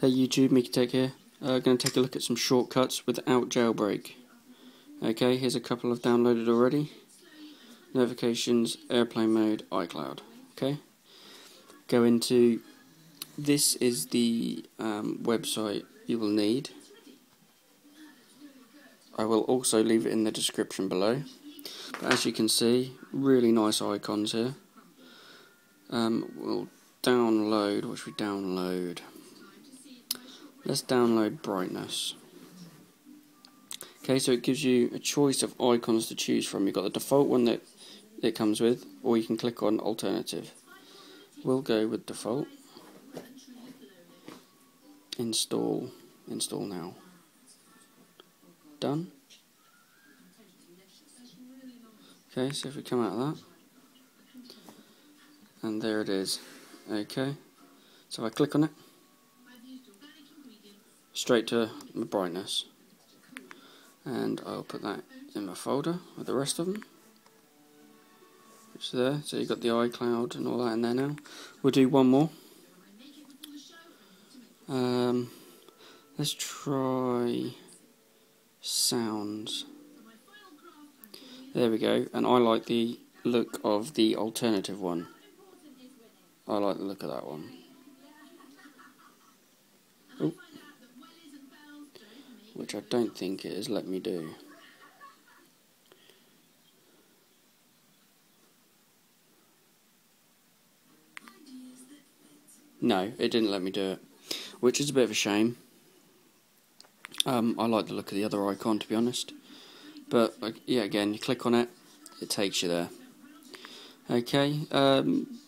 Hey YouTube, Mickey Tech here. Uh, going to take a look at some shortcuts without jailbreak. Okay, here's a couple I've downloaded already. Notifications, airplane mode, iCloud. Okay, go into. This is the um, website you will need. I will also leave it in the description below. But as you can see, really nice icons here. Um, we'll download. What should we download? Let's download brightness. Okay, so it gives you a choice of icons to choose from. You've got the default one that it comes with, or you can click on alternative. We'll go with default. Install. Install now. Done. Okay, so if we come out of that, and there it is. Okay, so if I click on it straight to my brightness. And I'll put that in my folder with the rest of them. Which is there. So you've got the iCloud and all that in there now. We'll do one more. Um, let's try sounds. There we go. And I like the look of the alternative one. I like the look of that one which I don't think it has let me do. No, it didn't let me do it, which is a bit of a shame. Um, I like the look of the other icon, to be honest. But, like, yeah, again, you click on it, it takes you there. Okay, um,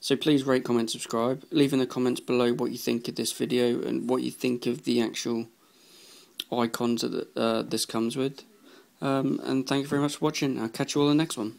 so please rate, comment, subscribe. Leave in the comments below what you think of this video and what you think of the actual icons that uh, this comes with. Um, and thank you very much for watching. I'll catch you all in the next one.